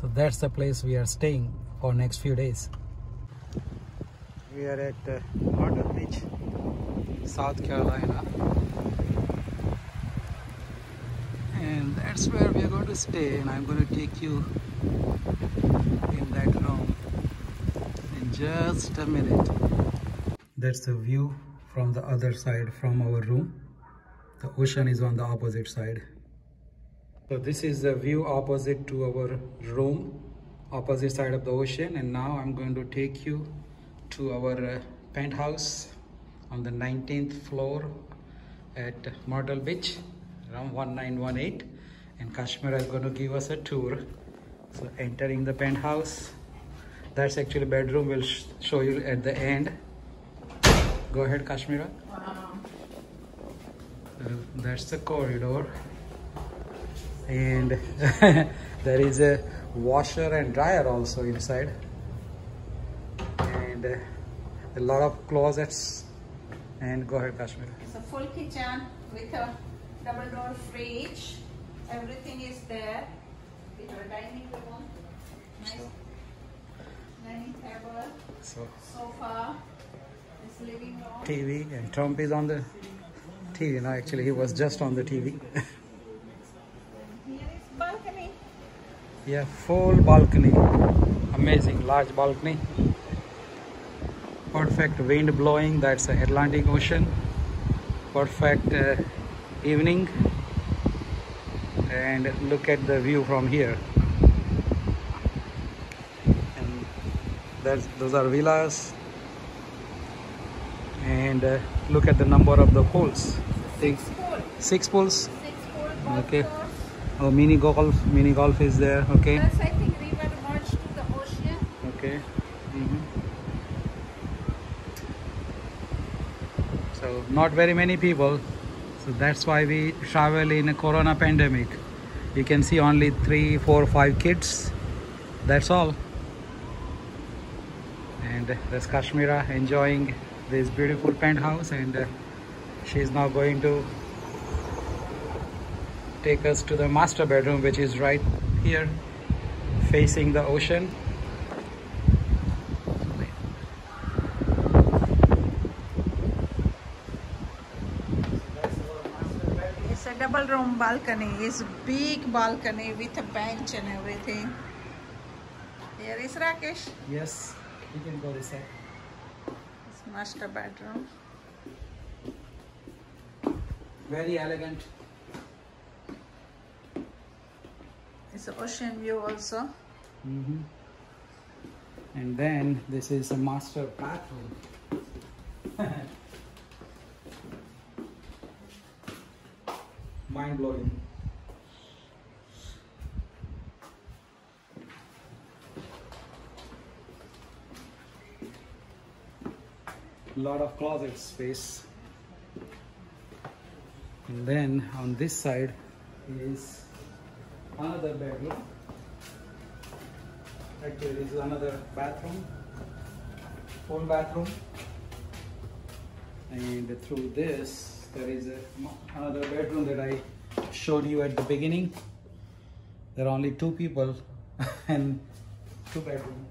So that's the place we are staying for next few days. We are at uh, Myrtle Beach, South Carolina. And that's where we are going to stay and I'm going to take you in that room in just a minute. That's the view from the other side from our room. The ocean is on the opposite side. So this is the view opposite to our room, opposite side of the ocean. And now I'm going to take you to our uh, penthouse on the 19th floor at Myrtle Beach, around 1918. And Kashmira is going to give us a tour. So entering the penthouse, that's actually bedroom. We'll sh show you at the end. Go ahead, Kashmira. Wow. So that's the corridor and there is a washer and dryer also inside. And uh, a lot of closets. And go ahead Kashmir. It's a full kitchen with a double door fridge. Everything is there. With a dining room, nice dining table, so. sofa, this living room. TV and Trump is on the TV now actually he was just on the TV Here is balcony. Yeah full balcony. Amazing large balcony. Perfect wind blowing that's the Atlantic Ocean. Perfect uh, evening. And look at the view from here. And there's those are villas. And uh, look at the number of the pools Think- Six pool. six pools Six pool golf Okay. Oh mini golf mini golf is there okay Plus, I think river merged to the ocean. Okay. Mhm. So not very many people. So that's why we travel in a corona pandemic. You can see only three, four, five kids. That's all. And there's Kashmira enjoying this beautiful penthouse and uh, she's now going to take us to the master bedroom which is right here facing the ocean. It's a double room balcony. It's big balcony with a bench and everything. Here is Rakesh. Yes, you can go this side. It's master bedroom. Very elegant. It's an ocean view also. hmm And then this is a master bathroom. Mind blowing. Lot of closet space. And then on this side is another bedroom. Actually, this is another bathroom, full bathroom. And through this, there is a, another bedroom that I showed you at the beginning. There are only two people and two bedroom.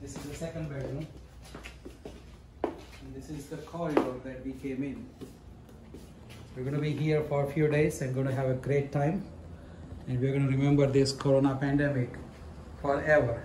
This is the second bedroom. And this is the corridor that we came in. We're going to be here for a few days and going to have a great time. And we're going to remember this corona pandemic forever.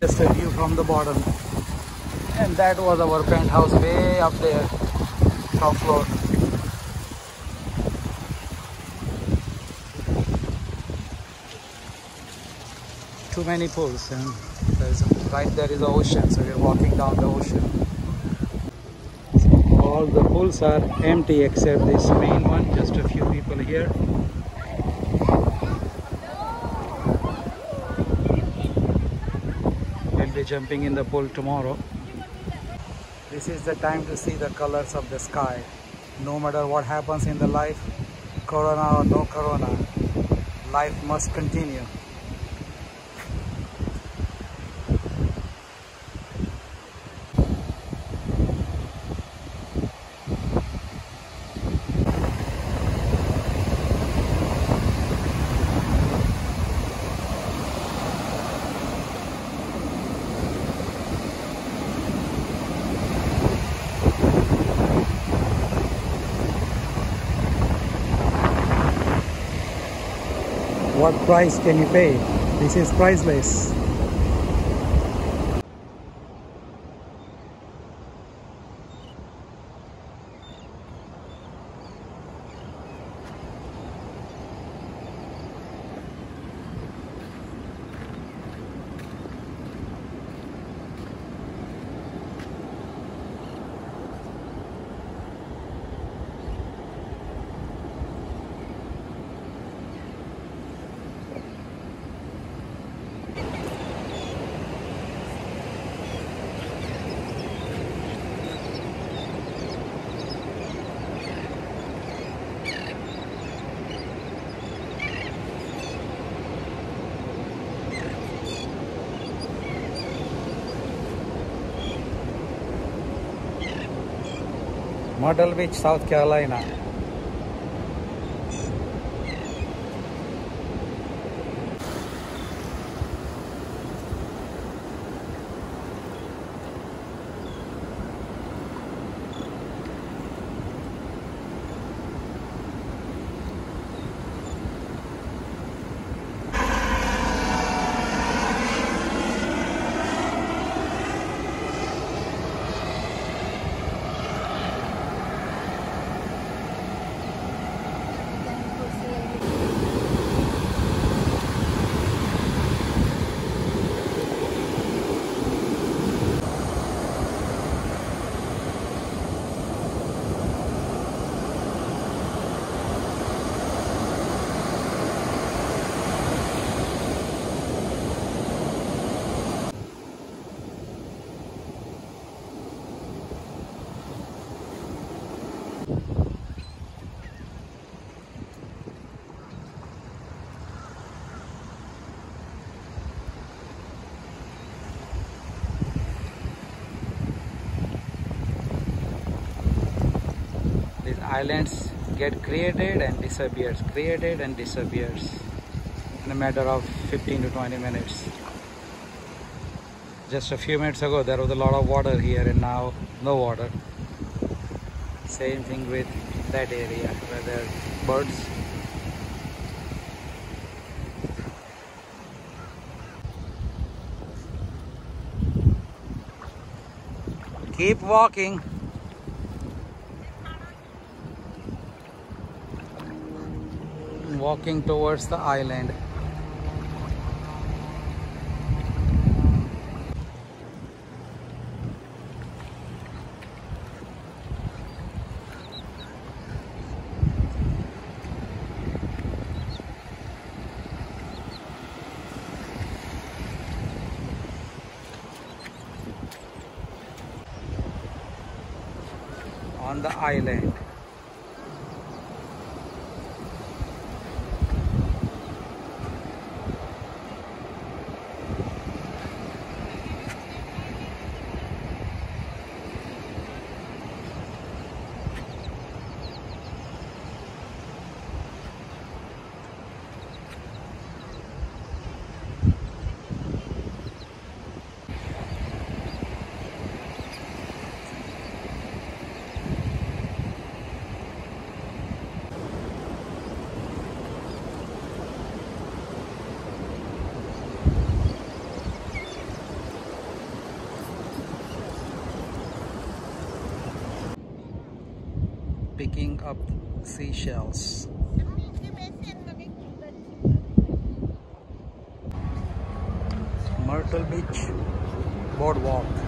Just a view from the bottom. And that was our penthouse way up there, top floor. Too many pools and right there is the ocean, so we're walking down the ocean. All the pools are empty except this main one, just a few people here. We'll be jumping in the pool tomorrow. This is the time to see the colors of the sky. No matter what happens in the life, corona or no corona, life must continue. What price can you pay? This is priceless. Myrtle Beach, South Carolina. Islands get created and disappears, created and disappears in a matter of 15 to 20 minutes. Just a few minutes ago there was a lot of water here and now no water. Same thing with that area where there are birds. Keep walking. Walking towards the island. On the island. Picking up seashells. Myrtle Beach Boardwalk.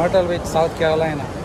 Myrtle Beach, South Carolina.